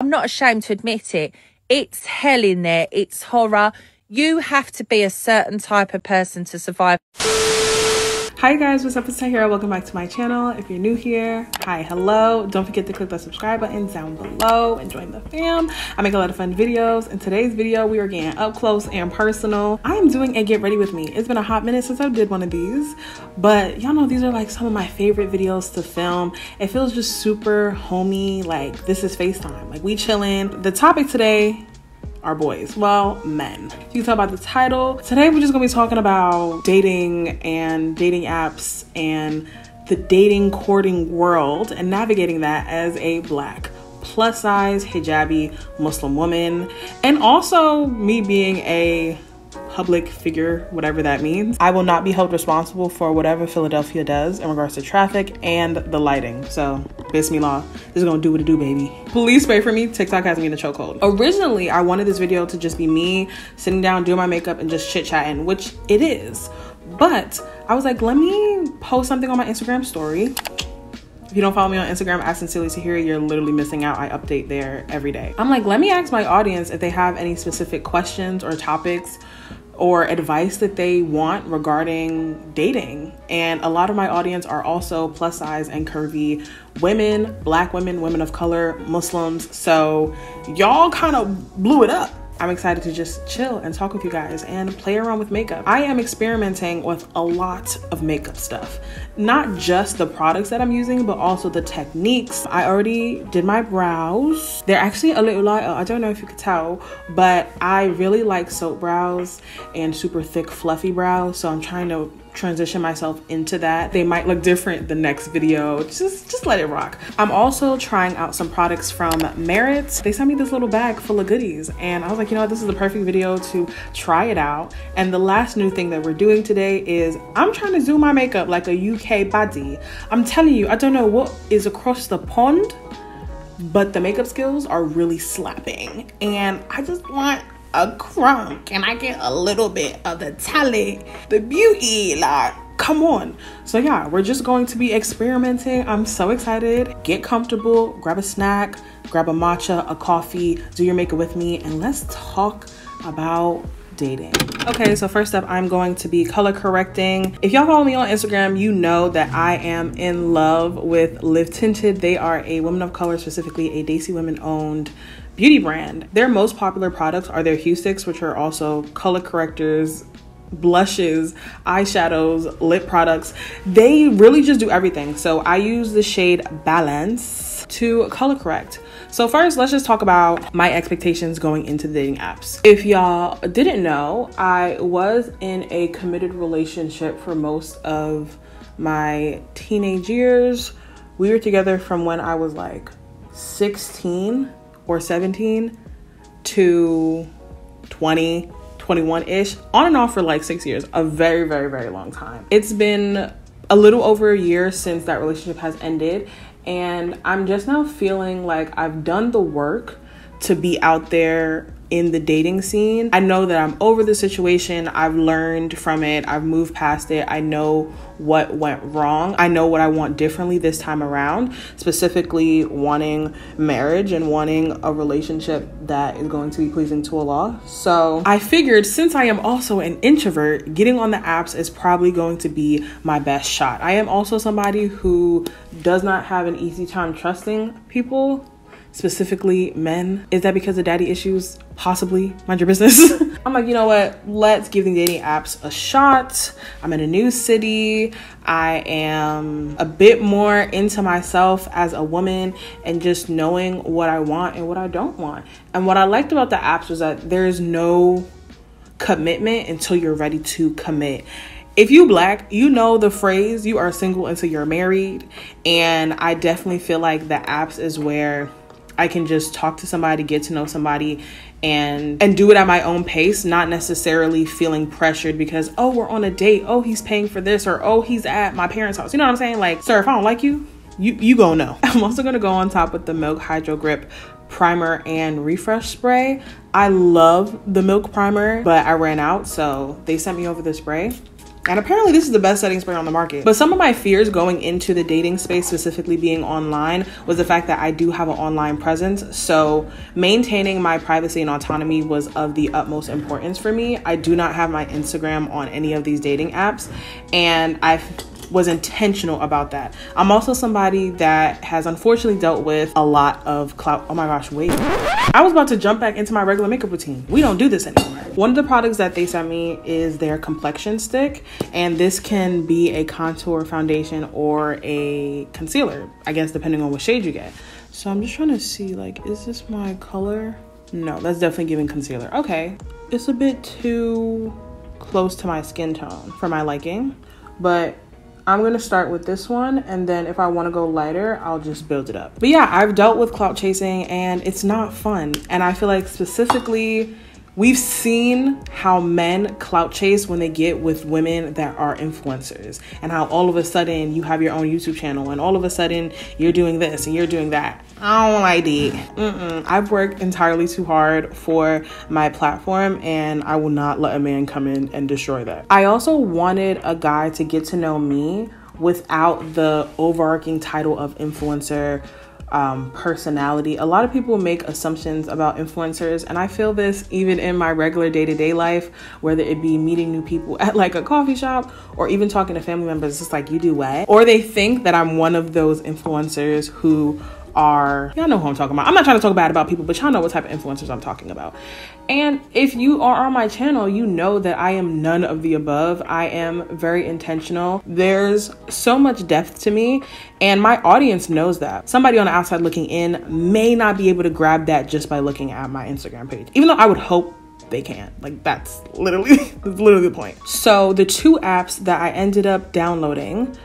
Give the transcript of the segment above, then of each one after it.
I'm not ashamed to admit it. It's hell in there. It's horror. You have to be a certain type of person to survive. Hi guys, what's up? It's Tahirah. Welcome back to my channel. If you're new here, hi, hello. Don't forget to click the subscribe button down below and join the fam. I make a lot of fun videos. In today's video, we are getting up close and personal. I am doing a get ready with me. It's been a hot minute since I did one of these, but y'all know these are like some of my favorite videos to film. It feels just super homey, like this is FaceTime. Like we chilling. The topic today boys. Well, men. You can tell by the title. Today we're just gonna be talking about dating and dating apps and the dating courting world and navigating that as a black plus size hijabi Muslim woman and also me being a public figure, whatever that means. I will not be held responsible for whatever Philadelphia does in regards to traffic and the lighting. So, Bismillah, this is gonna do what it do, baby. Please pray for me. TikTok has me in a chokehold. Originally, I wanted this video to just be me sitting down, doing my makeup, and just chit chatting, which it is. But I was like, let me post something on my Instagram story if you don't follow me on Instagram at Sincerely Tahiry, you're literally missing out. I update there every day. I'm like, let me ask my audience if they have any specific questions or topics or advice that they want regarding dating. And a lot of my audience are also plus size and curvy women, black women, women of color, Muslims. So y'all kind of blew it up. I'm excited to just chill and talk with you guys and play around with makeup. I am experimenting with a lot of makeup stuff, not just the products that I'm using, but also the techniques. I already did my brows. They're actually a little lighter. I don't know if you could tell, but I really like soap brows and super thick, fluffy brows. So I'm trying to transition myself into that. They might look different the next video. Just, just let it rock. I'm also trying out some products from Merit. They sent me this little bag full of goodies and I was like, you know what, this is the perfect video to try it out. And the last new thing that we're doing today is I'm trying to do my makeup like a UK baddie. I'm telling you, I don't know what is across the pond, but the makeup skills are really slapping. And I just want a crumb? Can I get a little bit of the talent, the beauty? Like, come on. So, yeah, we're just going to be experimenting. I'm so excited. Get comfortable, grab a snack, grab a matcha, a coffee, do your makeup with me, and let's talk about dating. Okay, so first up, I'm going to be color correcting. If y'all follow me on Instagram, you know that I am in love with Live Tinted. They are a women of color, specifically a Desi women owned beauty brand. Their most popular products are their Hue Sticks, which are also color correctors, blushes, eyeshadows, lip products. They really just do everything. So I use the shade Balance to color correct. So first, let's just talk about my expectations going into the dating apps. If y'all didn't know, I was in a committed relationship for most of my teenage years. We were together from when I was like 16 or 17 to 20, 21 ish, on and off for like six years, a very, very, very long time. It's been a little over a year since that relationship has ended, and I'm just now feeling like I've done the work to be out there in the dating scene. I know that I'm over the situation. I've learned from it. I've moved past it. I know what went wrong. I know what I want differently this time around, specifically wanting marriage and wanting a relationship that is going to be pleasing to Allah. So I figured since I am also an introvert, getting on the apps is probably going to be my best shot. I am also somebody who does not have an easy time trusting people specifically men. Is that because of daddy issues? Possibly. Mind your business. I'm like, you know what? Let's give the dating apps a shot. I'm in a new city. I am a bit more into myself as a woman and just knowing what I want and what I don't want. And what I liked about the apps was that there's no commitment until you're ready to commit if you black you know the phrase you are single until you're married and i definitely feel like the apps is where I can just talk to somebody, get to know somebody and and do it at my own pace, not necessarily feeling pressured because oh, we're on a date, oh, he's paying for this or oh, he's at my parents' house. You know what I'm saying? Like, sir, if I don't like you, you you gonna know. I'm also going to go on top with the Milk Hydro Grip primer and refresh spray. I love the milk primer, but I ran out, so they sent me over the spray. And apparently, this is the best setting spray on the market. But some of my fears going into the dating space, specifically being online, was the fact that I do have an online presence. So, maintaining my privacy and autonomy was of the utmost importance for me. I do not have my Instagram on any of these dating apps, and I've was intentional about that. I'm also somebody that has unfortunately dealt with a lot of clout. Oh my gosh, wait. I was about to jump back into my regular makeup routine. We don't do this anymore. One of the products that they sent me is their complexion stick, and this can be a contour foundation or a concealer, I guess, depending on what shade you get. So I'm just trying to see, like, is this my color? No, that's definitely giving concealer. Okay. It's a bit too close to my skin tone for my liking, but I'm gonna start with this one, and then if I wanna go lighter, I'll just build it up. But yeah, I've dealt with clout chasing, and it's not fun. And I feel like specifically, We've seen how men clout chase when they get with women that are influencers, and how all of a sudden you have your own YouTube channel, and all of a sudden you're doing this and you're doing that. I don't like it. Mm-mm. I've worked entirely too hard for my platform, and I will not let a man come in and destroy that. I also wanted a guy to get to know me without the overarching title of influencer um, personality. A lot of people make assumptions about influencers, and I feel this even in my regular day to day life, whether it be meeting new people at like a coffee shop or even talking to family members. It's like, you do what? Or they think that I'm one of those influencers who are y'all know who I'm talking about. I'm not trying to talk bad about people, but y'all know what type of influencers I'm talking about. And if you are on my channel, you know that I am none of the above. I am very intentional. There's so much depth to me, and my audience knows that. Somebody on the outside looking in may not be able to grab that just by looking at my Instagram page. Even though I would hope they can. Like that's literally that's literally the point. So the two apps that I ended up downloading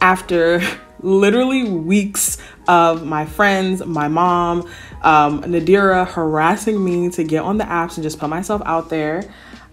after literally weeks of my friends, my mom, um, Nadira harassing me to get on the apps and just put myself out there.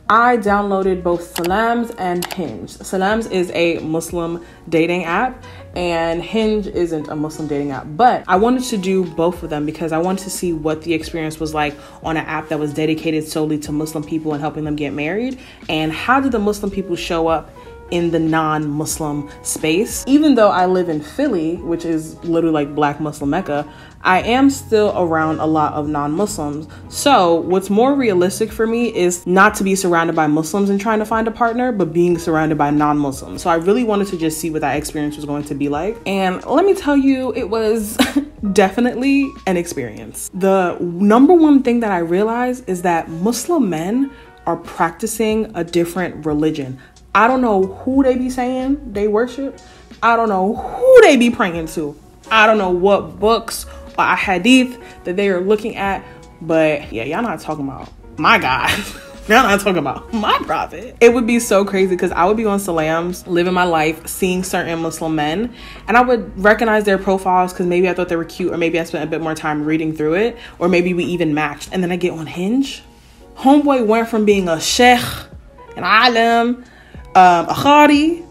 I downloaded both Salams and Hinge. Salams is a Muslim dating app, and Hinge isn't a Muslim dating app. But I wanted to do both of them because I wanted to see what the experience was like on an app that was dedicated solely to Muslim people and helping them get married. And how did the Muslim people show up in the non Muslim space. Even though I live in Philly, which is literally like Black Muslim Mecca, I am still around a lot of non Muslims. So, what's more realistic for me is not to be surrounded by Muslims and trying to find a partner, but being surrounded by non Muslims. So, I really wanted to just see what that experience was going to be like. And let me tell you, it was definitely an experience. The number one thing that I realized is that Muslim men are practicing a different religion. I don't know who they be saying they worship. I don't know who they be praying to. I don't know what books or hadith that they are looking at. But yeah, y'all not talking about my God. y'all not talking about my prophet. It would be so crazy because I would be on Salams, living my life, seeing certain Muslim men, and I would recognize their profiles because maybe I thought they were cute, or maybe I spent a bit more time reading through it, or maybe we even matched. And then I get on Hinge. Homeboy went from being a sheikh, an alim, um, Akhari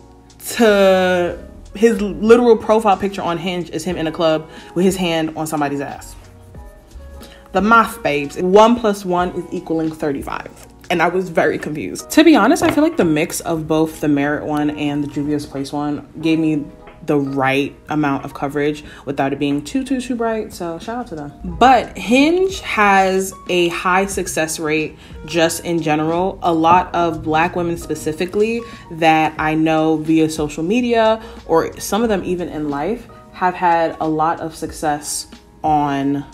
to his literal profile picture on Hinge is him in a club with his hand on somebody's ass. The math babes, one plus one is equaling 35 and I was very confused. To be honest, I feel like the mix of both the Merit one and the Juvia's Place one gave me the right amount of coverage without it being too too too bright. So shout out to them. But hinge has a high success rate just in general. A lot of black women specifically that i know via social media or some of them even in life have had a lot of success on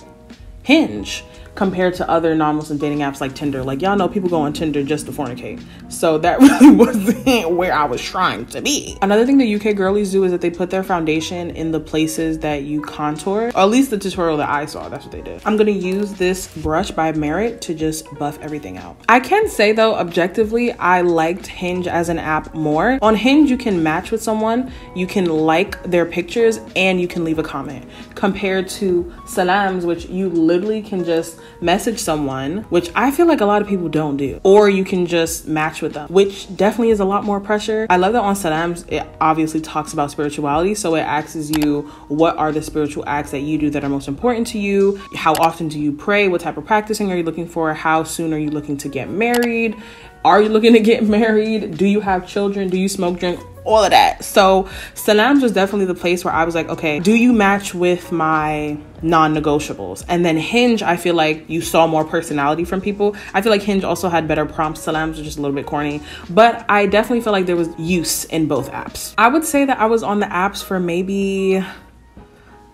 hinge compared to other non-Muslim dating apps like Tinder. Like y'all know people go on Tinder just to fornicate. So that really wasn't where I was trying to be. Another thing the UK girlies do is that they put their foundation in the places that you contour. Or at least the tutorial that I saw, that's what they did. I'm gonna use this brush by Merit to just buff everything out. I can say though, objectively, I liked Hinge as an app more. On Hinge, you can match with someone, you can like their pictures, and you can leave a comment. Compared to Salams, which you literally can just message someone, which I feel like a lot of people don't do, or you can just match with them, which definitely is a lot more pressure. I love that on Salams, it obviously talks about spirituality. So it asks you, what are the spiritual acts that you do that are most important to you? How often do you pray? What type of practicing are you looking for? How soon are you looking to get married? Are you looking to get married? Do you have children? Do you smoke, drink? All of that. So Salams was definitely the place where I was like, okay, do you match with my non-negotiables? And then Hinge, I feel like you saw more personality from people. I feel like Hinge also had better prompts. Salams was just a little bit corny, but I definitely feel like there was use in both apps. I would say that I was on the apps for maybe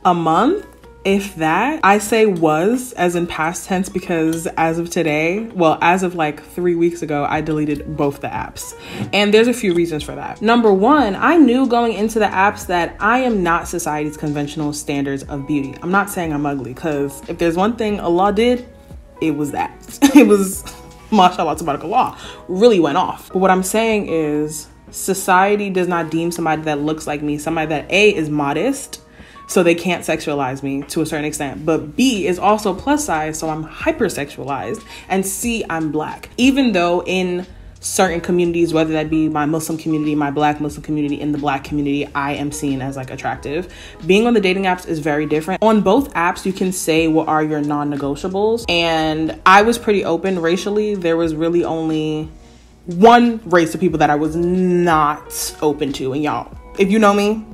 a month if that i say was as in past tense because as of today well as of like three weeks ago i deleted both the apps. And there's a few reasons for that. Number one i knew going into the apps that i am not society's conventional standards of beauty. I'm not saying i'm ugly because if there's one thing allah did it was that. It was mashallah tabarakallah really went off. But what i'm saying is society does not deem somebody that looks like me somebody that a is modest so they can't sexualize me to a certain extent. But B is also plus size, so I'm hypersexualized. And C, I'm black. Even though in certain communities, whether that be my Muslim community, my black Muslim community, in the black community, I am seen as like attractive. Being on the dating apps is very different. On both apps, you can say what are your non negotiables. And I was pretty open racially. There was really only one race of people that I was not open to. And y'all, if you know me,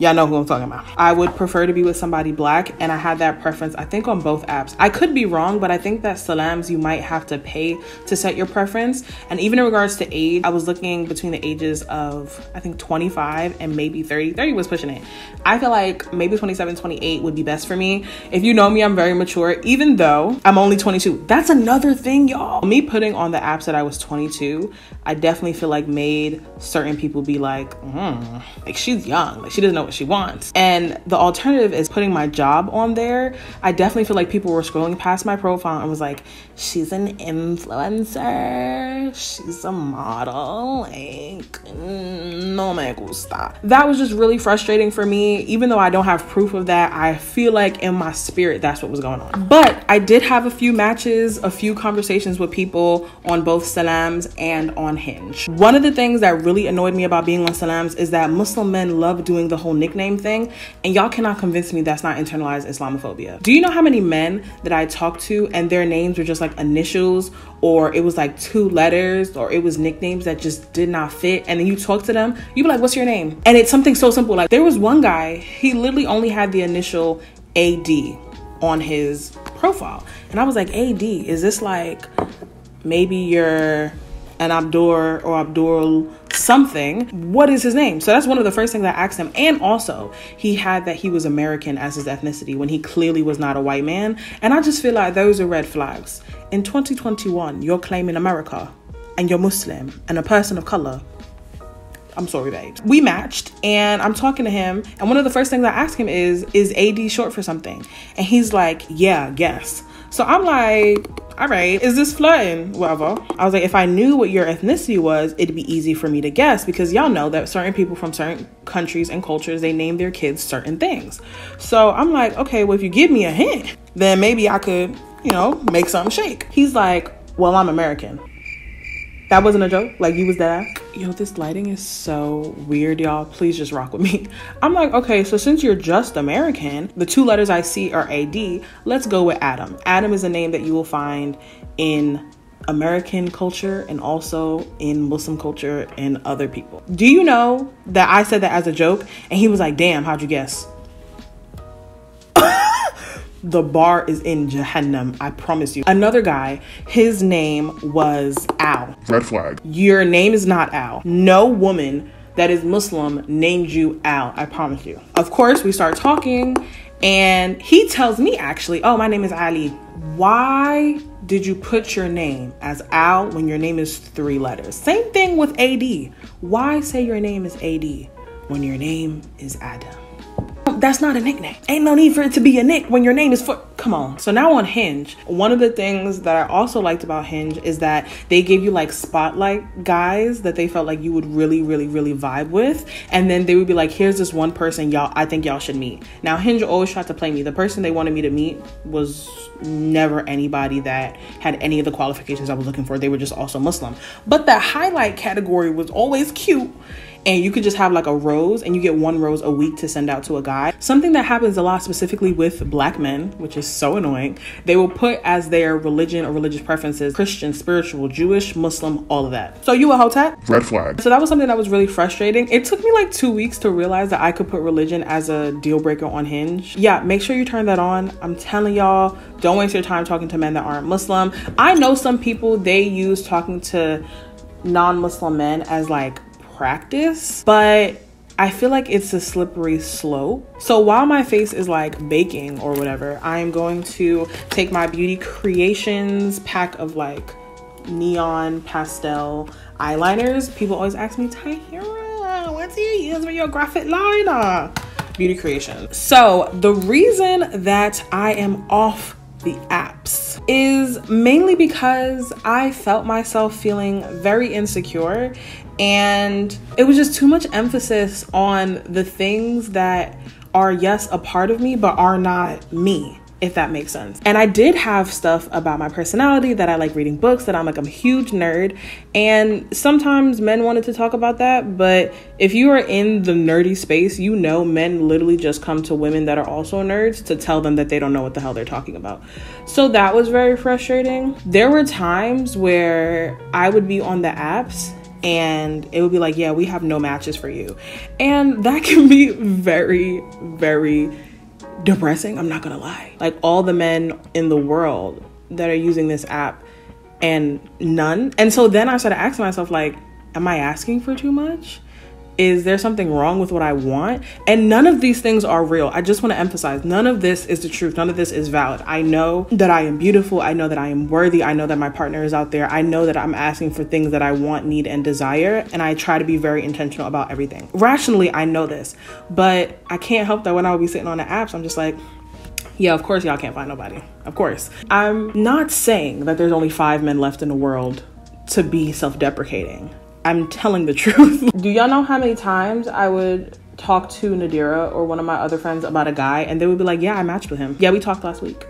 Y'all know who I'm talking about. I would prefer to be with somebody black, and I had that preference, I think, on both apps. I could be wrong, but I think that Salams, you might have to pay to set your preference. And even in regards to age, I was looking between the ages of, I think, 25 and maybe 30. 30 was pushing it. I feel like maybe 27, 28 would be best for me. If you know me, I'm very mature, even though I'm only 22. That's another thing, y'all. Me putting on the apps that I was 22, I definitely feel like made certain people be like, mm, like she's young, like she doesn't know what she wants. And the alternative is putting my job on there. I definitely feel like people were scrolling past my profile and was like, she's an influencer, she's a model, like, mm, no me gusta. That was just really frustrating for me. Even though I don't have proof of that, I feel like in my spirit, that's what was going on. But I did have a few matches, a few conversations with people on both Salams and on Hinge. One of the things that really annoyed me about being on Salams is that Muslim men love doing the whole nickname thing, and y'all cannot convince me that's not internalized Islamophobia. Do you know how many men that I talked to and their names were just like initials, or it was like two letters, or it was nicknames that just did not fit? And then you talk to them, you'd be like, What's your name? And it's something so simple. Like, there was one guy, he literally only had the initial AD on his profile. And I was like, AD, is this like maybe you're an Abdur or Abdul something. What is his name? So that's one of the first things I asked him. And also, he had that he was American as his ethnicity when he clearly was not a white man. And I just feel like those are red flags. In 2021, you're claiming America and you're Muslim and a person of color. I'm sorry, babe. We matched and I'm talking to him. And one of the first things I ask him is, is AD short for something? And he's like, yeah, guess. So I'm like, all right, is this flirting? Whatever. I was like, if I knew what your ethnicity was, it'd be easy for me to guess because y'all know that certain people from certain countries and cultures, they name their kids certain things. So I'm like, okay, well, if you give me a hint, then maybe I could, you know, make something shake. He's like, well, I'm American. That wasn't a joke. Like you was that. Yo, this lighting is so weird, y'all. Please just rock with me. I'm like, okay, so since you're just American, the two letters I see are AD. Let's go with Adam. Adam is a name that you will find in American culture and also in Muslim culture and other people. Do you know that I said that as a joke? And he was like, damn, how'd you guess? The bar is in Jahannam. I promise you. Another guy, his name was Al. Red flag. Your name is not Al. No woman that is Muslim named you Al. I promise you. Of course, we start talking, and he tells me actually, Oh, my name is Ali. Why did you put your name as Al when your name is three letters? Same thing with AD. Why say your name is AD when your name is Adam? That's not a nickname. Ain't no need for it to be a nick when your name is. Come on. So now on Hinge, one of the things that I also liked about Hinge is that they gave you like spotlight guys that they felt like you would really, really, really vibe with. And then they would be like, here's this one person y'all, I think y'all should meet. Now, Hinge always tried to play me. The person they wanted me to meet was never anybody that had any of the qualifications I was looking for. They were just also Muslim. But the highlight category was always cute and you could just have like a rose and you get one rose a week to send out to a guy. Something that happens a lot specifically with black men, which is so annoying, they will put as their religion or religious preferences Christian, spiritual, Jewish, Muslim, all of that. So you a Hotep? Red flag. So that was something that was really frustrating. It took me like two weeks to realize that I could put religion as a deal breaker on Hinge. Yeah, make sure you turn that on. I'm telling y'all, don't waste your time talking to men that aren't Muslim. I know some people, they use talking to non Muslim men as like practice, but I feel like it's a slippery slope. So while my face is like baking or whatever, I am going to take my Beauty Creations pack of like neon pastel eyeliners. People always ask me, Tahirah, what do you use for your graphic liner? Beauty Creations. So the reason that I am off the apps is mainly because I felt myself feeling very insecure and it was just too much emphasis on the things that are, yes, a part of me, but are not me if that makes sense. And I did have stuff about my personality that I like reading books, that I'm like, I'm a huge nerd. And sometimes men wanted to talk about that. But if you are in the nerdy space, you know men literally just come to women that are also nerds to tell them that they don't know what the hell they're talking about. So that was very frustrating. There were times where I would be on the apps and it would be like, yeah, we have no matches for you. And that can be very, very depressing. I'm not gonna lie. Like all the men in the world that are using this app and none. And so then I started asking myself, like, am I asking for too much? Is there something wrong with what I want? And none of these things are real. I just want to emphasize none of this is the truth. None of this is valid. I know that I am beautiful. I know that I am worthy. I know that my partner is out there. I know that I'm asking for things that I want, need, and desire. And I try to be very intentional about everything. Rationally, I know this, but I can't help that when I would be sitting on the apps, I'm just like, yeah, of course, y'all can't find nobody. Of course. I'm not saying that there's only five men left in the world to be self deprecating. I'm telling the truth. Do y'all know how many times I would talk to Nadira or one of my other friends about a guy and they would be like, Yeah, I matched with him. Yeah, we talked last week.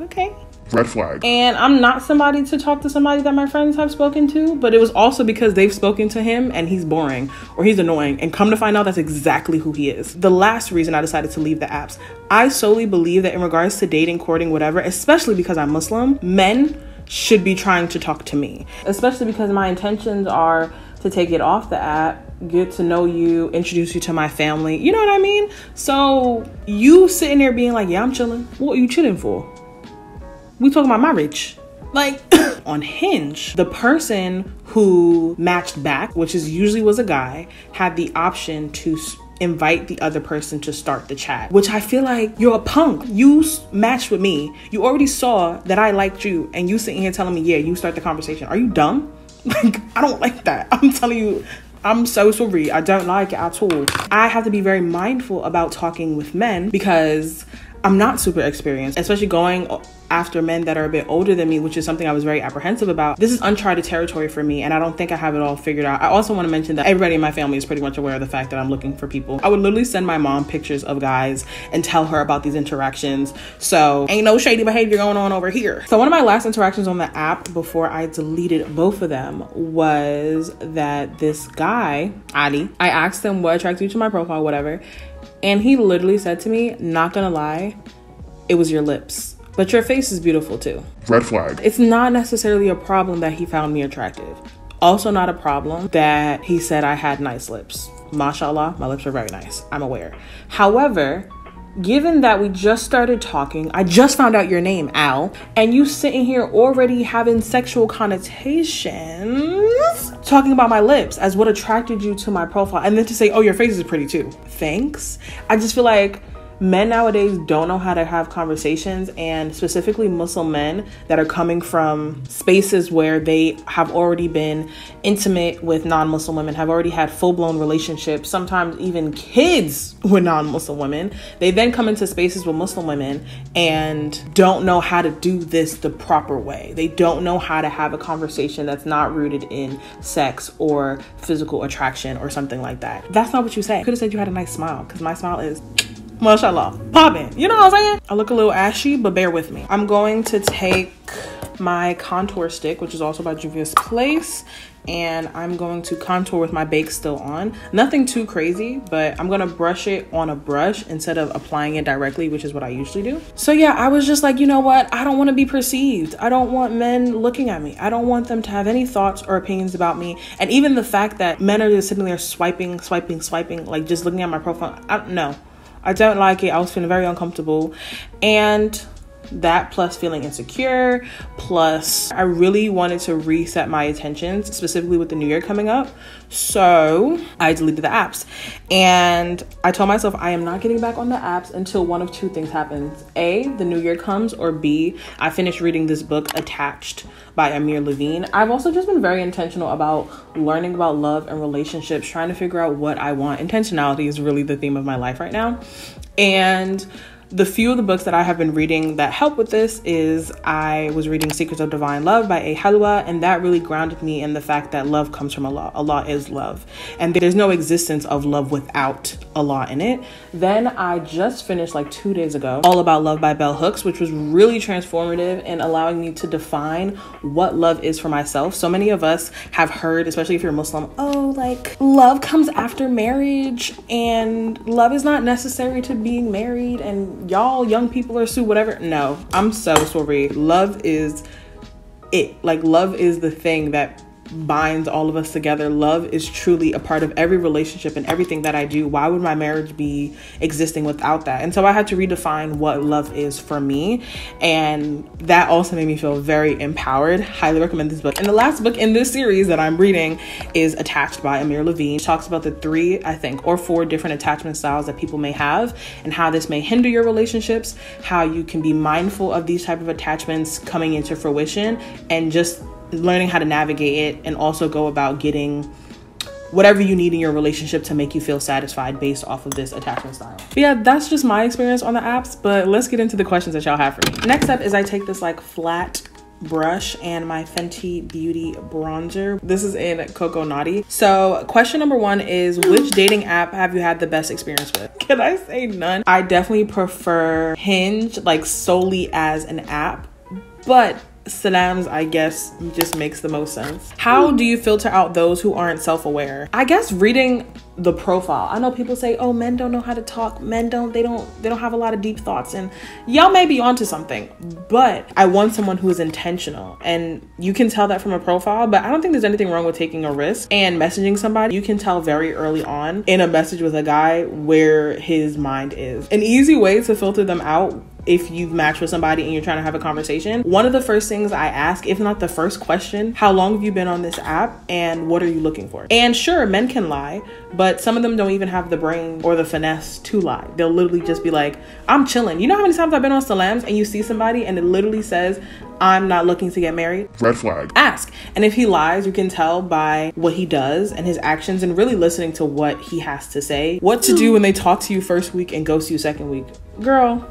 Okay. Red flag. And I'm not somebody to talk to somebody that my friends have spoken to, but it was also because they've spoken to him and he's boring or he's annoying. And come to find out, that's exactly who he is. The last reason I decided to leave the apps, I solely believe that in regards to dating, courting, whatever, especially because I'm Muslim, men should be trying to talk to me, especially because my intentions are to take it off the app, get to know you, introduce you to my family. You know what I mean? So you sitting there being like, yeah, I'm chilling. What are you chilling for? We talking about my marriage. Like on Hinge, the person who matched back, which is usually was a guy, had the option to invite the other person to start the chat, which I feel like you're a punk. You matched with me. You already saw that I liked you, and you sitting here telling me, yeah, you start the conversation. Are you dumb? Like, I don't like that. I'm telling you, I'm so sorry. I don't like it at all. I have to be very mindful about talking with men because I'm not super experienced, especially going after men that are a bit older than me, which is something I was very apprehensive about. This is uncharted territory for me, and I don't think I have it all figured out. I also want to mention that everybody in my family is pretty much aware of the fact that I'm looking for people. I would literally send my mom pictures of guys and tell her about these interactions. So, ain't no shady behavior going on over here. So, one of my last interactions on the app before I deleted both of them was that this guy, Ali, I asked him what attracted you to my profile, whatever. And he literally said to me, not gonna lie, it was your lips. But your face is beautiful too. Red flag. It's not necessarily a problem that he found me attractive. Also, not a problem that he said I had nice lips. Mashallah, my lips are very nice. I'm aware. However, given that we just started talking, I just found out your name, Al, and you sitting here already having sexual connotations, talking about my lips as what attracted you to my profile, and then to say, oh, your face is pretty too. Thanks. I just feel like men nowadays don't know how to have conversations and specifically muslim men that are coming from spaces where they have already been intimate with non-muslim women have already had full-blown relationships sometimes even kids with non-muslim women. They then come into spaces with muslim women and don't know how to do this the proper way. They don't know how to have a conversation that's not rooted in sex or physical attraction or something like that. That's not what you said. You could have said you had a nice smile because my smile is mashallah, popping. You know what I'm saying? I look a little ashy, but bear with me. I'm going to take my contour stick, which is also by Juvia's Place, and I'm going to contour with my bake still on. Nothing too crazy, but I'm gonna brush it on a brush instead of applying it directly, which is what I usually do. So yeah, I was just like, you know what? I don't wanna be perceived. I don't want men looking at me. I don't want them to have any thoughts or opinions about me. And even the fact that men are just sitting there swiping, swiping, swiping, like just looking at my profile, I don't know. I don't like it. I was feeling very uncomfortable. And that plus feeling insecure plus i really wanted to reset my attentions specifically with the new year coming up. So i deleted the apps. And i told myself i am not getting back on the apps until one of two things happens. A the new year comes or b i finish reading this book attached by amir levine. I've also just been very intentional about learning about love and relationships trying to figure out what i want. Intentionality is really the theme of my life right now. And the few of the books that I have been reading that help with this is I was reading Secrets of Divine Love by A. Helwa, and that really grounded me in the fact that love comes from Allah. Allah is love, and there's no existence of love without Allah in it. Then I just finished like two days ago All About Love by Bell Hooks, which was really transformative in allowing me to define what love is for myself. So many of us have heard, especially if you're Muslim, oh, like love comes after marriage, and love is not necessary to being married, and y'all young people are so whatever. No, I'm so sorry. Love is it. Like love is the thing that binds all of us together. Love is truly a part of every relationship and everything that I do. Why would my marriage be existing without that? And so I had to redefine what love is for me. And that also made me feel very empowered. Highly recommend this book. And the last book in this series that I'm reading is Attached by Amir Levine. Talks about the three, I think, or four different attachment styles that people may have and how this may hinder your relationships, how you can be mindful of these type of attachments coming into fruition and just learning how to navigate it and also go about getting whatever you need in your relationship to make you feel satisfied based off of this attachment style. But yeah, that's just my experience on the apps, but let's get into the questions that y'all have for me. Next up is I take this like flat brush and my Fenty Beauty bronzer. This is in Coco Naughty. So question number one is which dating app have you had the best experience with? Can I say none? I definitely prefer Hinge like solely as an app, but Salams, I guess, just makes the most sense. How do you filter out those who aren't self aware? I guess reading the profile. I know people say, "Oh, men don't know how to talk. Men don't. They don't. They don't have a lot of deep thoughts." And y'all may be onto something, but I want someone who is intentional, and you can tell that from a profile. But I don't think there's anything wrong with taking a risk and messaging somebody. You can tell very early on in a message with a guy where his mind is. An easy way to filter them out if you've matched with somebody and you're trying to have a conversation, one of the first things I ask, if not the first question, how long have you been on this app and what are you looking for? And sure, men can lie, but some of them don't even have the brain or the finesse to lie. They'll literally just be like, I'm chilling. You know how many times I've been on Salams and you see somebody and it literally says, I'm not looking to get married? Red flag. Ask. And if he lies, you can tell by what he does and his actions and really listening to what he has to say. What to hmm. do when they talk to you first week and ghost you second week. Girl,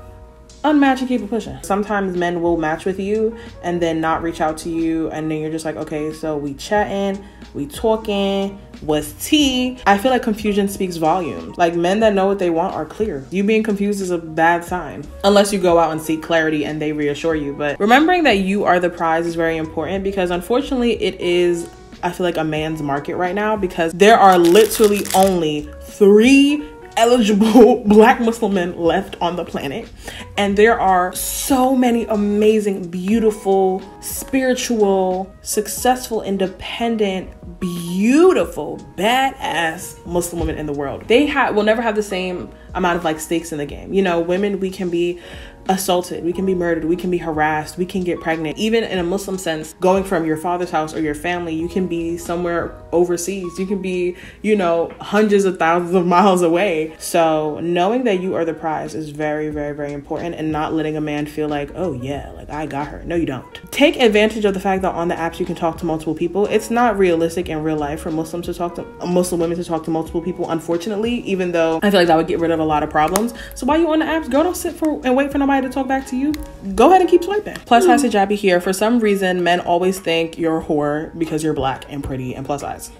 unmatch and keep it pushing. Sometimes men will match with you and then not reach out to you, and then you're just like, okay, so we chatting, we talking, what's tea? I feel like confusion speaks volumes. Like men that know what they want are clear. You being confused is a bad sign. Unless you go out and seek clarity and they reassure you. But remembering that you are the prize is very important because unfortunately it is I feel like a man's market right now because there are literally only three eligible black Muslim men left on the planet. And there are so many amazing, beautiful, spiritual, successful, independent, beautiful, badass Muslim women in the world. They have will never have the same amount of like stakes in the game. You know, women we can be assaulted, we can be murdered, we can be harassed, we can get pregnant. Even in a Muslim sense, going from your father's house or your family, you can be somewhere overseas. You can be, you know, hundreds of thousands of miles away. So, knowing that you are the prize is very, very, very important and not letting a man feel like, oh, yeah, like I got her. No, you don't. Take advantage of the fact that on the apps you can talk to multiple people. It's not realistic in real life for Muslims to talk to Muslim women to talk to multiple people, unfortunately, even though I feel like that would get rid of a lot of problems. So, while you on the apps, go don't sit for and wait for nobody to talk back to you, go ahead and keep swiping. Plus hmm. size hijabi here. For some reason, men always think you're a whore because you're black and pretty and plus size.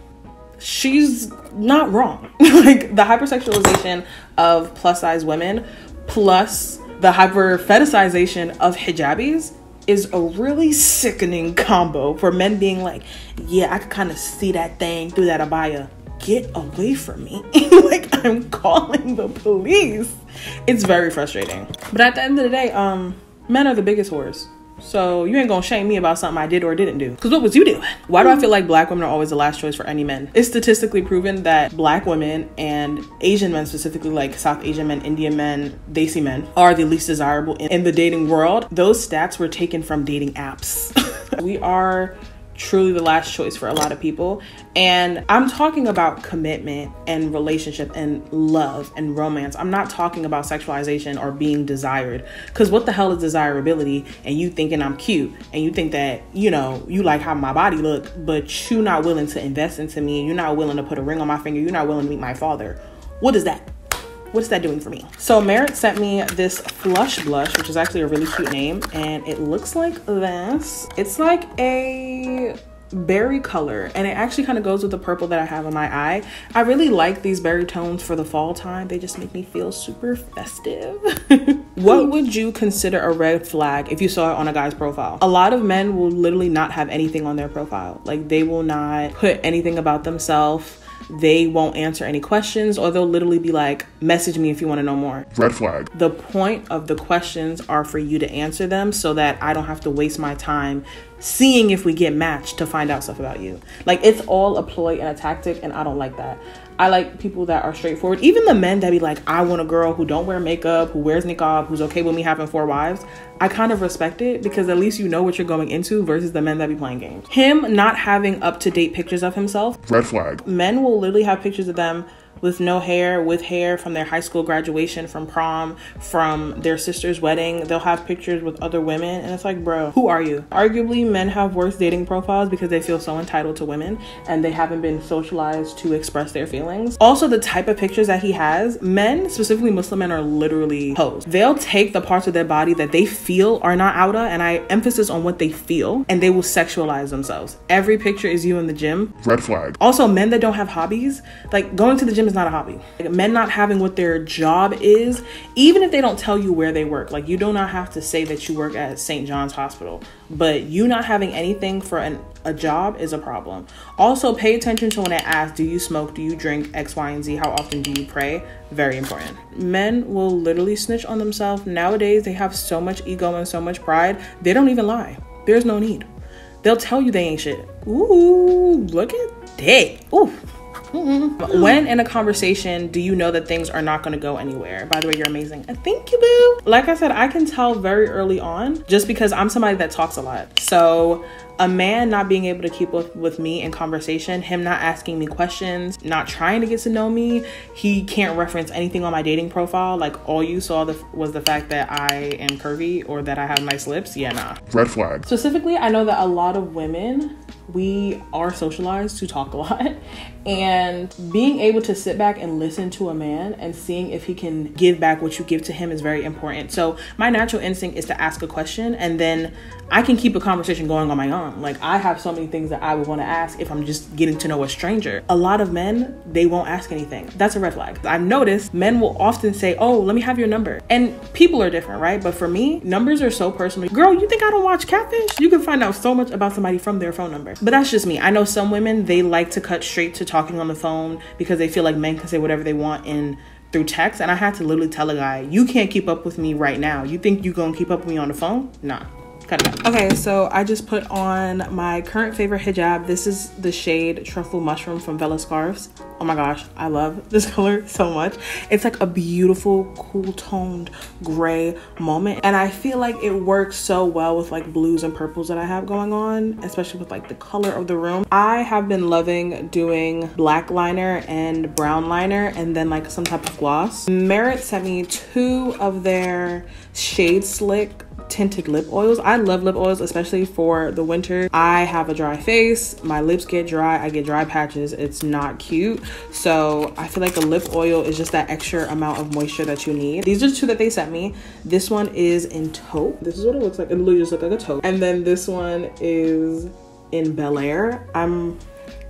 she's not wrong. like the hypersexualization of plus size women plus the hyper fetishization of hijabis is a really sickening combo for men being like, yeah, I could kind of see that thing through that abaya. Get away from me. like I'm calling the police. It's very frustrating. But at the end of the day, um, men are the biggest whores. So you ain't gonna shame me about something I did or didn't do. Cause what was you doing? Why do I feel like black women are always the last choice for any men? It's statistically proven that black women and Asian men, specifically like South Asian men, Indian men, Desi men, are the least desirable in, in the dating world. Those stats were taken from dating apps. we are truly the last choice for a lot of people. And I'm talking about commitment and relationship and love and romance. I'm not talking about sexualization or being desired. Because what the hell is desirability? And you thinking I'm cute and you think that, you know, you like how my body look, but you're not willing to invest into me and you're not willing to put a ring on my finger. You're not willing to meet my father. What is that? What's that doing for me? So Merit sent me this Flush Blush, which is actually a really cute name, and it looks like this. It's like a berry color and it actually kind of goes with the purple that I have on my eye. I really like these berry tones for the fall time. They just make me feel super festive. what would you consider a red flag if you saw it on a guy's profile? A lot of men will literally not have anything on their profile. Like they will not put anything about themselves they won't answer any questions or they'll literally be like, message me if you want to know more. Red flag. The point of the questions are for you to answer them so that I don't have to waste my time seeing if we get matched to find out stuff about you. Like it's all a ploy and a tactic, and I don't like that. I like people that are straightforward. Even the men that be like, I want a girl who don't wear makeup, who wears niqab, who's okay with me having four wives. I kind of respect it because at least you know what you're going into versus the men that be playing games. Him not having up to date pictures of himself. Red flag. Men will literally have pictures of them with no hair, with hair from their high school graduation, from prom, from their sister's wedding. They'll have pictures with other women, and it's like, bro, who are you? Arguably, men have worse dating profiles because they feel so entitled to women and they haven't been socialized to express their feelings. Also, the type of pictures that he has, men, specifically Muslim men, are literally posed. They'll take the parts of their body that they feel are not outer, and I emphasis on what they feel, and they will sexualize themselves. Every picture is you in the gym. Red flag. Also, men that don't have hobbies, like going to the gym gym is not a hobby. Like, men not having what their job is, even if they don't tell you where they work. Like you do not have to say that you work at St. John's Hospital, but you not having anything for an, a job is a problem. Also, pay attention to when they ask, "Do you smoke? Do you drink X, Y, and Z? How often do you pray?" Very important. Men will literally snitch on themselves. Nowadays, they have so much ego and so much pride. They don't even lie. There's no need. They'll tell you they ain't shit. Ooh, look at that. Ooh. Mm-hmm. When in a conversation do you know that things are not going to go anywhere? By the way, you're amazing. Thank you, boo. Like I said, I can tell very early on just because I'm somebody that talks a lot. So a man not being able to keep up with me in conversation, him not asking me questions, not trying to get to know me, he can't reference anything on my dating profile. Like all you saw the, was the fact that I am curvy or that I have nice lips. Yeah, nah. Red flag. Specifically, I know that a lot of women we are socialized to talk a lot. And being able to sit back and listen to a man and seeing if he can give back what you give to him is very important. So my natural instinct is to ask a question and then i can keep a conversation going on my own like i have so many things that i would want to ask if i'm just getting to know a stranger a lot of men they won't ask anything that's a red flag i've noticed men will often say oh let me have your number and people are different right but for me numbers are so personal girl you think i don't watch catfish you can find out so much about somebody from their phone number but that's just me. I know some women, they like to cut straight to talking on the phone because they feel like men can say whatever they want in through text. And I had to literally tell a guy, you can't keep up with me right now. You think you're gonna keep up with me on the phone? Nah. Okay, so I just put on my current favorite hijab. This is the shade Truffle Mushroom from Vella Scarves. Oh my gosh, I love this color so much. It's like a beautiful, cool toned gray moment. And I feel like it works so well with like blues and purples that I have going on, especially with like the color of the room. I have been loving doing black liner and brown liner and then like some type of gloss. Merit sent me two of their Shade Slick tinted lip oils. I love lip oils, especially for the winter. I have a dry face, my lips get dry, I get dry patches. It's not cute. So I feel like a lip oil is just that extra amount of moisture that you need. These are the two that they sent me. This one is in taupe. This is what it looks like. It literally just looks like a taupe. And then this one is in Bel Air. I'm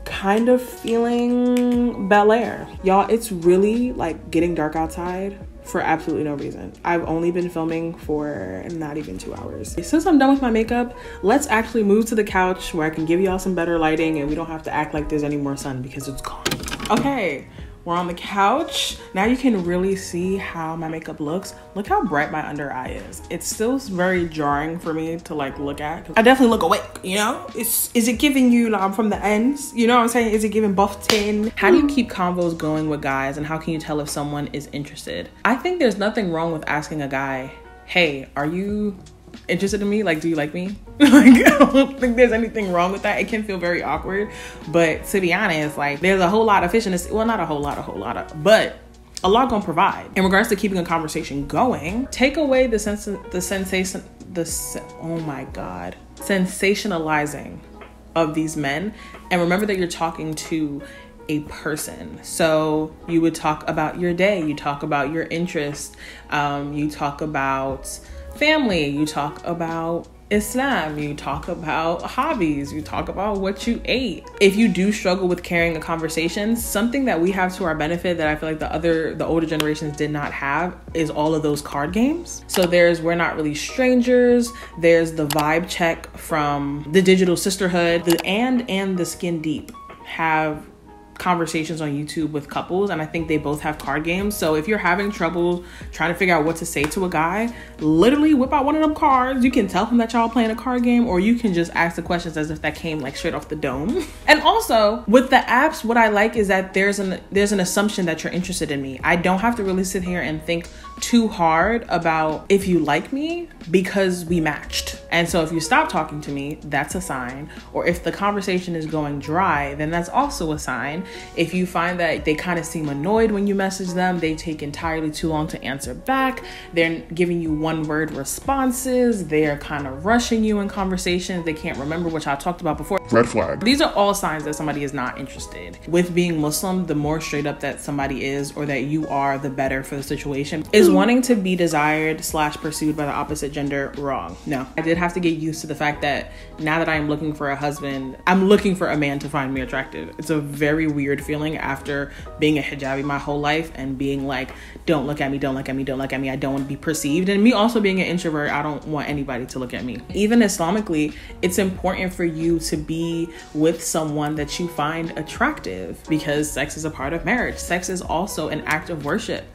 kind of feeling Bel Air. Y'all, it's really like getting dark outside for absolutely no reason. I've only been filming for not even two hours. Since I'm done with my makeup, let's actually move to the couch where I can give y'all some better lighting and we don't have to act like there's any more sun because it's gone. Okay, we're on the couch. Now you can really see how my makeup looks. Look how bright my under eye is. It's still very jarring for me to like look at. I definitely look awake, you know? It's, is it giving you like I'm from the ends? You know what I'm saying? Is it giving buff tin? How do you keep convos going with guys and how can you tell if someone is interested? I think there's nothing wrong with asking a guy, hey, are you interested in me? Like, do you like me? like, I don't think there's anything wrong with that. It can feel very awkward, but to be honest, like, there's a whole lot of fish in this. Well, not a whole lot, a whole lot of, but a lot gonna provide. In regards to keeping a conversation going, take away the sense, the sensation, the oh my god, sensationalizing of these men, and remember that you're talking to a person. So you would talk about your day, you talk about your interests, um, you talk about family, you talk about Islam, you talk about hobbies, you talk about what you ate. If you do struggle with carrying a conversation, something that we have to our benefit that I feel like the other the older generations did not have is all of those card games. So there's we're not really strangers, there's the vibe check from the digital sisterhood, the and and the skin deep have conversations on YouTube with couples, and I think they both have card games. So if you're having trouble trying to figure out what to say to a guy, literally whip out one of them cards. You can tell him that y'all playing a card game, or you can just ask the questions as if that came like straight off the dome. And also with the apps, what I like is that there's an there's an assumption that you're interested in me. I don't have to really sit here and think too hard about if you like me because we matched. And so if you stop talking to me, that's a sign. Or if the conversation is going dry, then that's also a sign. If you find that they kind of seem annoyed when you message them, they take entirely too long to answer back, they're giving you one word responses, they're kind of rushing you in conversations, they can't remember, which I talked about before. Red flag. These are all signs that somebody is not interested. With being Muslim, the more straight up that somebody is or that you are, the better for the situation. Is wanting to be desired slash pursued by the opposite gender wrong? No. I did have to get used to the fact that now that I am looking for a husband, I'm looking for a man to find me attractive. It's a very weird feeling after being a hijabi my whole life and being like, don't look at me, don't look at me, don't look at me. I don't want to be perceived. And me also being an introvert, I don't want anybody to look at me. Even Islamically, it's important for you to be with someone that you find attractive because sex is a part of marriage. Sex is also an act of worship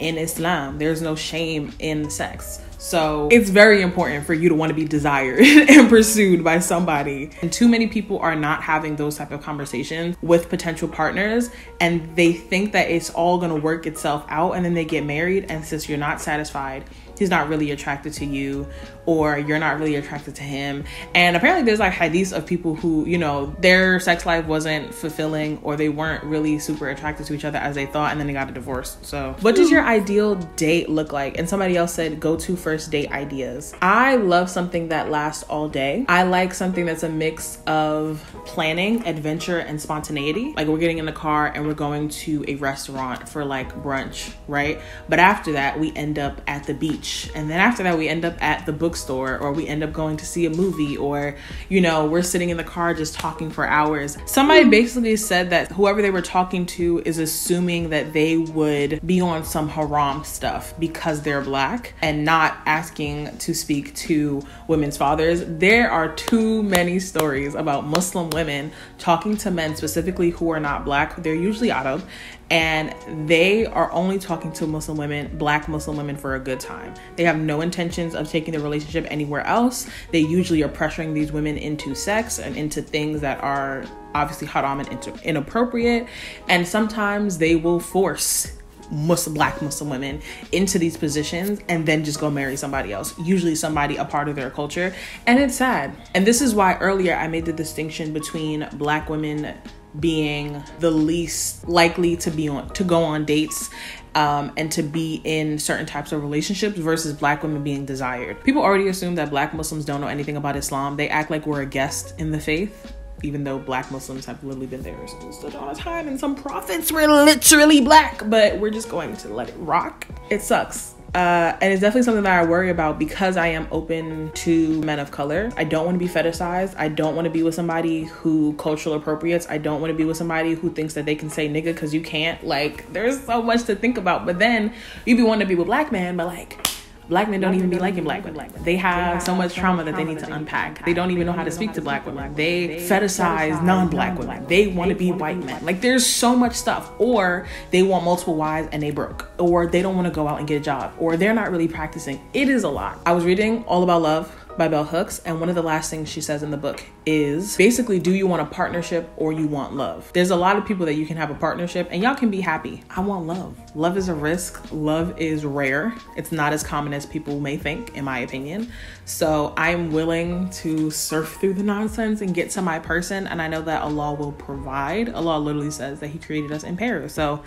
in Islam. There's no shame in sex. So it's very important for you to want to be desired and pursued by somebody. And too many people are not having those type of conversations with potential partners and they think that it's all going to work itself out and then they get married and since you're not satisfied he's not really attracted to you or you're not really attracted to him. And apparently there's like hadiths of people who, you know, their sex life wasn't fulfilling or they weren't really super attracted to each other as they thought and then they got a divorce. So, what does hmm. your ideal date look like? And somebody else said go to first date ideas. I love something that lasts all day. I like something that's a mix of planning, adventure, and spontaneity. Like we're getting in the car and we're going to a restaurant for like brunch, right? But after that, we end up at the beach and then after that we end up at the bookstore or we end up going to see a movie or you know we're sitting in the car just talking for hours somebody hmm. basically said that whoever they were talking to is assuming that they would be on some haram stuff because they're black and not asking to speak to women's fathers there are too many stories about muslim women talking to men specifically who are not black they're usually arab and they are only talking to Muslim women, black Muslim women, for a good time. They have no intentions of taking the relationship anywhere else. They usually are pressuring these women into sex and into things that are obviously haram and inappropriate. And sometimes they will force Muslim black Muslim women into these positions and then just go marry somebody else, usually somebody a part of their culture. And it's sad. And this is why earlier I made the distinction between black women being the least likely to be on to go on dates um, and to be in certain types of relationships versus black women being desired. People already assume that black Muslims don't know anything about Islam. They act like we're a guest in the faith, even though black Muslims have literally been there since the dawn of time, and some prophets were literally black, but we're just going to let it rock. It sucks Uh, and it's definitely something that I worry about because I am open to men of color. I don't want to be fetishized. I don't want to be with somebody who cultural appropriates. I don't want to be with somebody who thinks that they can say nigga because you can't. Like, there's so much to think about. But then you be wanting to be with black men, but like, black men don't even be liking black women. They have so much trauma that they need to unpack. They don't even know how to speak to black women. They fetishize non-black women. They want to be white men. Like there's so much stuff. Or they want multiple wives and they broke. Or they don't want to go out and get a job. Or they're not really practicing. It is a lot. I was reading All About Love by Bell Hooks. And one of the last things she says in the book is basically, do you want a partnership or you want love? There's a lot of people that you can have a partnership and y'all can be happy. I want love. Love is a risk. Love is rare. It's not as common as people may think, in my opinion. So I'm willing to surf through the nonsense and get to my person. And I know that Allah will provide. Allah literally says that He created us in pairs. So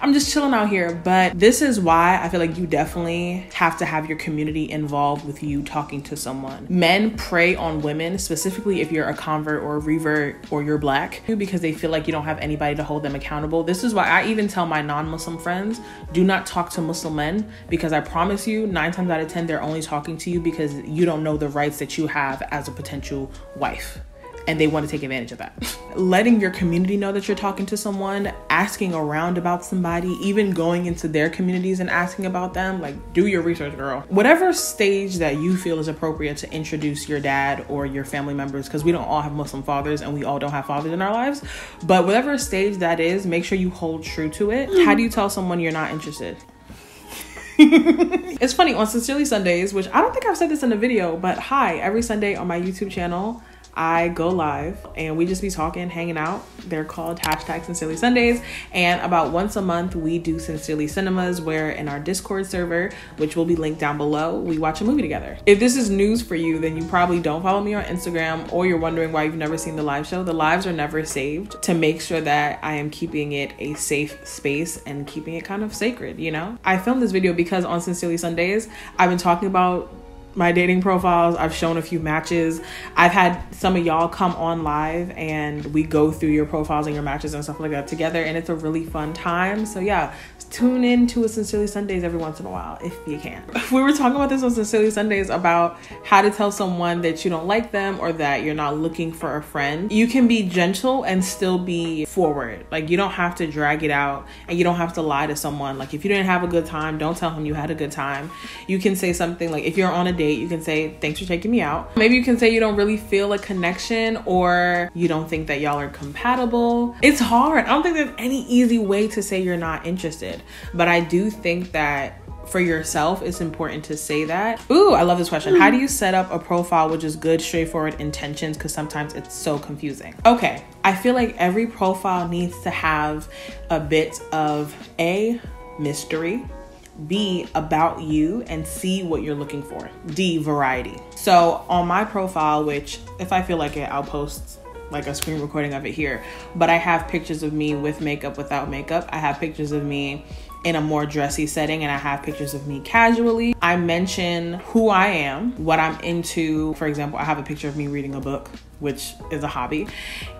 I'm just chilling out here. But this is why I feel like you definitely have to have your community involved with you talking to someone. Men prey on women, specifically if you're a convert or a revert or you're black, because they feel like you don't have anybody to hold them accountable. This is why I even tell my non Muslim friends do not talk to Muslim men because I promise you, nine times out of 10, they're only talking to you because you don't know the rights that you have as a potential wife and they want to take advantage of that. Letting your community know that you're talking to someone, asking around about somebody, even going into their communities and asking about them, like do your research, girl. Whatever stage that you feel is appropriate to introduce your dad or your family members, because we don't all have Muslim fathers and we all don't have fathers in our lives, but whatever stage that is, make sure you hold true to it. How do you tell someone you're not interested? it's funny on Sincerely Sundays, which I don't think I've said this in a video, but hi, every Sunday on my YouTube channel, I go live and we just be talking, hanging out. They're called hashtag Sincerely Sundays. And about once a month, we do Sincerely Cinemas, where in our Discord server, which will be linked down below, we watch a movie together. If this is news for you, then you probably don't follow me on Instagram or you're wondering why you've never seen the live show. The lives are never saved to make sure that I am keeping it a safe space and keeping it kind of sacred, you know? I filmed this video because on Sincerely Sundays, I've been talking about my dating profiles. I've shown a few matches. I've had some of y'all come on live and we go through your profiles and your matches and stuff like that together, and it's a really fun time. So, yeah, tune in to a Sincerely Sundays every once in a while if you can. We were talking about this on Sincerely Sundays about how to tell someone that you don't like them or that you're not looking for a friend. You can be gentle and still be forward. Like, you don't have to drag it out and you don't have to lie to someone. Like, if you didn't have a good time, don't tell them you had a good time. You can say something like, if you're on a date, you can say, Thanks for taking me out. Maybe you can say you don't really feel a connection or you don't think that y'all are compatible. It's hard. I don't think there's any easy way to say you're not interested, but I do think that for yourself, it's important to say that. Ooh, I love this question. How do you set up a profile with just good, straightforward intentions? Because sometimes it's so confusing. Okay, I feel like every profile needs to have a bit of A, mystery, B, about you, and C, what you're looking for. D, variety. So on my profile, which if I feel like it, I'll post like a screen recording of it here, but I have pictures of me with makeup, without makeup. I have pictures of me in a more dressy setting and I have pictures of me casually. I mention who I am, what I'm into. For example, I have a picture of me reading a book which is a hobby.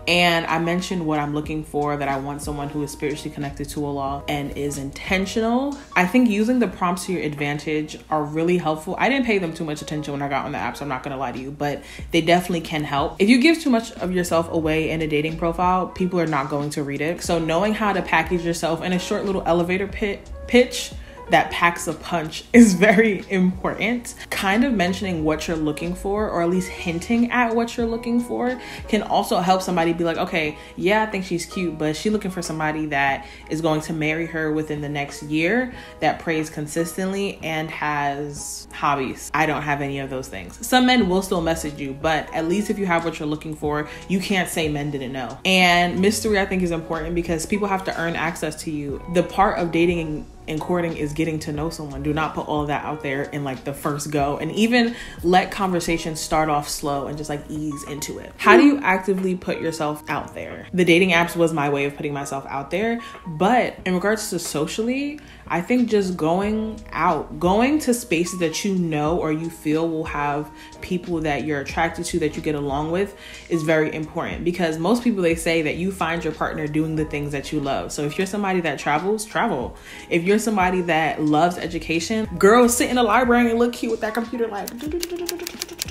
And I mentioned what I'm looking for that I want someone who is spiritually connected to Allah and is intentional. I think using the prompts to your advantage are really helpful. I didn't pay them too much attention when I got on the app, so I'm not gonna lie to you, but they definitely can help. If you give too much of yourself away in a dating profile, people are not going to read it. So knowing how to package yourself in a short little elevator pit pitch that packs a punch is very important. Kind of mentioning what you're looking for, or at least hinting at what you're looking for, can also help somebody be like, okay, yeah, I think she's cute, but she's looking for somebody that is going to marry her within the next year, that prays consistently, and has hobbies. I don't have any of those things. Some men will still message you, but at least if you have what you're looking for, you can't say men didn't know. And mystery, I think, is important because people have to earn access to you. The part of dating and courting is getting to know someone. Do not put all that out there in like the first go and even let conversations start off slow and just like ease into it. How do you actively put yourself out there? The dating apps was my way of putting myself out there, but in regards to socially, I think just going out, going to spaces that you know or you feel will have people that you're attracted to that you get along with is very important because most people they say that you find your partner doing the things that you love. So if you're somebody that travels, travel. If you're somebody that loves education, girls sit in the library and look cute with that computer, like,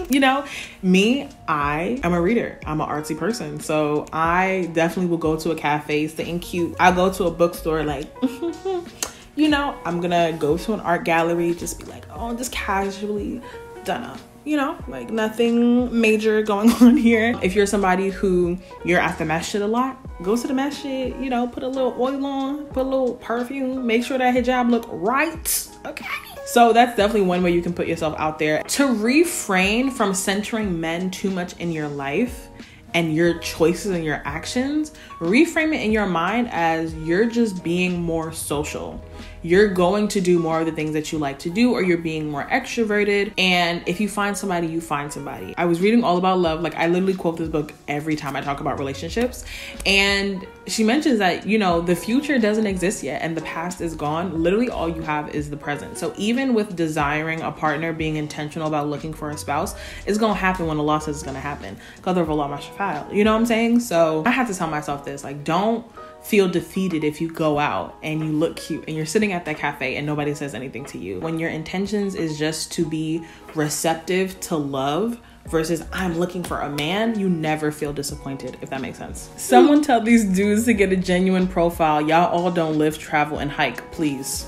you know, me, I am a reader. I'm an artsy person. So I definitely will go to a cafe, sitting cute. I'll go to a bookstore, like, you know, I'm gonna go to an art gallery, just be like, oh, just casually done up. You know, like nothing major going on here. If you're somebody who you're at the masjid a lot, go to the masjid, you know, put a little oil on, put a little perfume, make sure that hijab look right. Okay. So that's definitely one way you can put yourself out there. To refrain from centering men too much in your life and your choices and your actions, reframe it in your mind as you're just being more social you're going to do more of the things that you like to do or you're being more extroverted. And if you find somebody you find somebody. I was reading all about love. Like i literally quote this book every time i talk about relationships. And she mentions that you know the future doesn't exist yet and the past is gone. Literally all you have is the present. So even with desiring a partner being intentional about looking for a spouse it's gonna happen when law says it's gonna happen. You know what i'm saying? So i have to tell myself this. Like don't feel defeated if you go out and you look cute and you're sitting at that cafe and nobody says anything to you. When your intentions is just to be receptive to love versus I'm looking for a man, you never feel disappointed, if that makes sense. Someone tell these dudes to get a genuine profile. Y'all all don't live, travel, and hike, please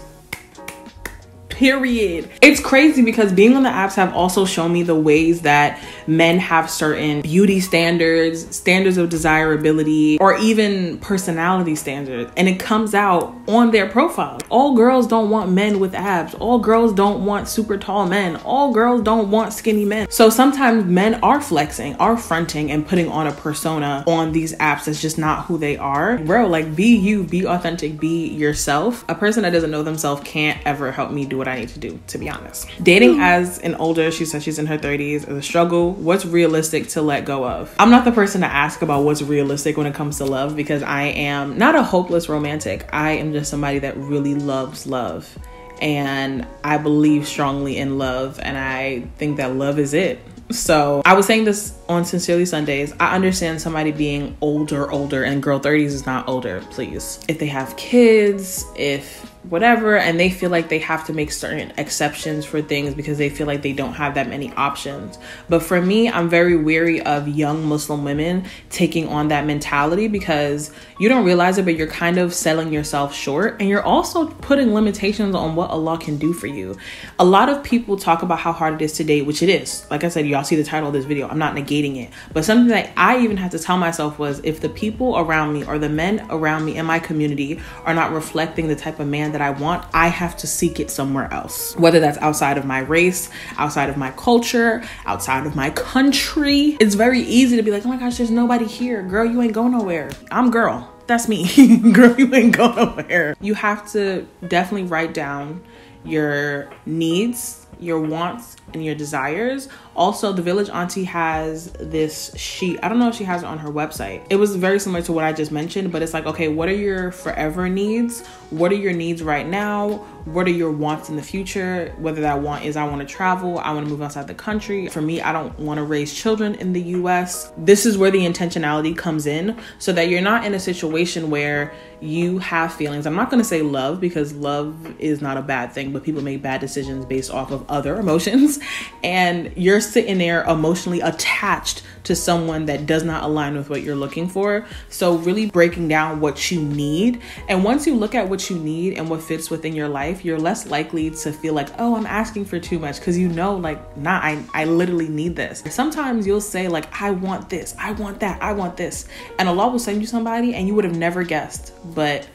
period. It's crazy because being on the apps have also shown me the ways that men have certain beauty standards, standards of desirability, or even personality standards. And it comes out on their profile. All girls don't want men with abs. All girls don't want super tall men. All girls don't want skinny men. So sometimes men are flexing, are fronting, and putting on a persona on these apps that's just not who they are. Bro, like be you, be authentic, be yourself. A person that doesn't know themselves can't ever help me do what what I need to do, to be honest. Dating hmm. as an older, she says she's in her 30s, is a struggle. What's realistic to let go of? I'm not the person to ask about what's realistic when it comes to love because I am not a hopeless romantic. I am just somebody that really loves love. And I believe strongly in love, and I think that love is it. So I was saying this on Sincerely Sundays. I understand somebody being older, older, and girl 30s is not older, please. If they have kids, if whatever and they feel like they have to make certain exceptions for things because they feel like they don't have that many options. But for me i'm very weary of young muslim women taking on that mentality because you don't realize it but you're kind of selling yourself short and you're also putting limitations on what allah can do for you. A lot of people talk about how hard it is to date which it is. Like i said y'all see the title of this video. I'm not negating it. But something that i even had to tell myself was if the people around me or the men around me in my community are not reflecting the type of man that that I want, I have to seek it somewhere else. Whether that's outside of my race, outside of my culture, outside of my country. It's very easy to be like, oh my gosh, there's nobody here. Girl, you ain't going nowhere. I'm girl. That's me. girl, you ain't going nowhere. You have to definitely write down your needs, your wants, and your desires. Also, the Village Auntie has this sheet. I don't know if she has it on her website. It was very similar to what I just mentioned, but it's like, okay, what are your forever needs? What are your needs right now? What are your wants in the future? Whether that want is I want to travel, I want to move outside the country. For me, I don't want to raise children in the US. This is where the intentionality comes in so that you're not in a situation where you have feelings. I'm not going to say love because love is not a bad thing, but people make bad decisions based off of other emotions. And you're sitting there emotionally attached to someone that does not align with what you're looking for. So, really breaking down what you need. And once you look at what you need and what fits within your life, you're less likely to feel like, oh, I'm asking for too much because you know, like, nah, I, I literally need this. Sometimes you'll say, like, I want this, I want that, I want this. And Allah will send you somebody and you would have never guessed. But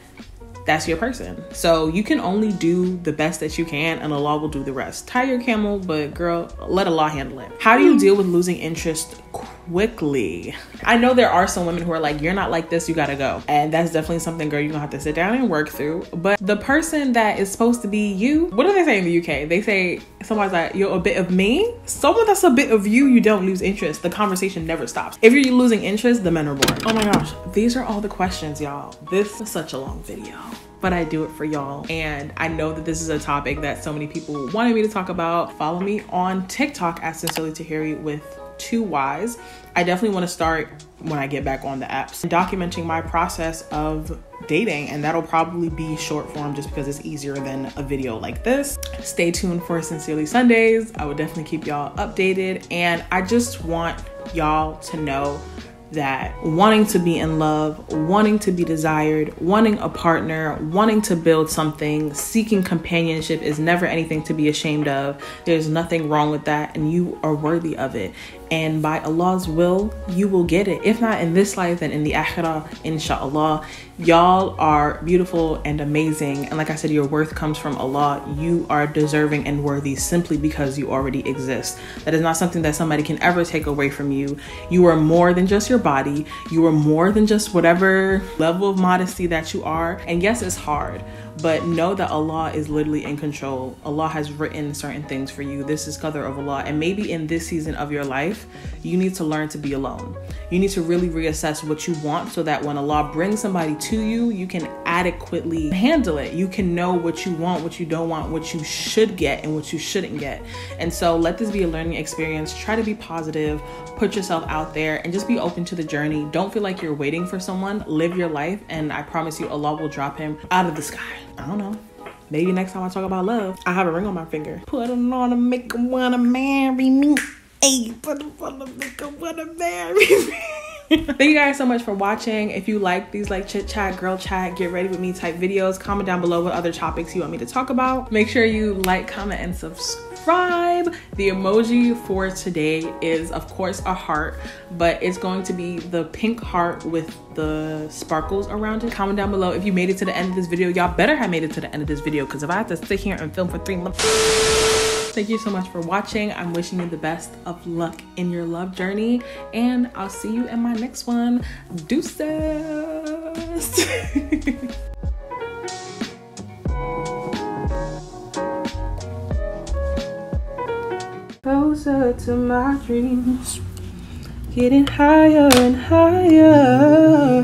that's your person. So you can only do the best that you can and Allah will do the rest. Tie your camel, but girl, let Allah handle it. How do you hmm. deal with losing interest quickly? I know there are some women who are like, you're not like this, you gotta go. And that's definitely something, girl, you're gonna have to sit down and work through. But the person that is supposed to be you, what do they say in the UK? They say somebody's like, you're a bit of me. Someone that's a bit of you, you don't lose interest. The conversation never stops. If you're losing interest, the men are bored. Oh my gosh, these are all the questions, y'all. This is such a long video but I do it for y'all. And I know that this is a topic that so many people wanted me to talk about. Follow me on TikTok at Sincerely Tahiry with two Ys. I definitely want to start when I get back on the apps, documenting my process of dating, and that'll probably be short form just because it's easier than a video like this. Stay tuned for Sincerely Sundays. I will definitely keep y'all updated, and I just want y'all to know that wanting to be in love, wanting to be desired, wanting a partner, wanting to build something, seeking companionship is never anything to be ashamed of. There's nothing wrong with that, and you are worthy of it and by Allah's will, you will get it. If not in this life, then in the akhirah, inshallah. Y'all are beautiful and amazing. And like I said, your worth comes from Allah. You are deserving and worthy simply because you already exist. That is not something that somebody can ever take away from you. You are more than just your body, you are more than just whatever level of modesty that you are. And yes, it's hard but know that Allah is literally in control. Allah has written certain things for you. This is qadr of Allah. And maybe in this season of your life, you need to learn to be alone. You need to really reassess what you want so that when Allah brings somebody to you, you can adequately handle it. You can know what you want, what you don't want, what you should get, and what you shouldn't get. And so let this be a learning experience. Try to be positive, put yourself out there, and just be open to the journey. Don't feel like you're waiting for someone. Live your life, and I promise you, Allah will drop him out of the sky. I don't know. Maybe next time I talk about love, I have a ring on my finger. Put it on to make him wanna marry me. Hey, put it on to make him wanna marry me. Thank you guys so much for watching. If you like these like chit chat, girl chat, get ready with me type videos, comment down below what other topics you want me to talk about. Make sure you like, comment, and subscribe. The emoji for today is of course a heart, but it's going to be the pink heart with the sparkles around it. Comment down below if you made it to the end of this video. Y'all better have made it to the end of this video because if I have to sit here and film for three months, Thank you so much for watching. I'm wishing you the best of luck in your love journey, and I'll see you in my next one. Deuces! Closer to my dreams, getting higher and higher.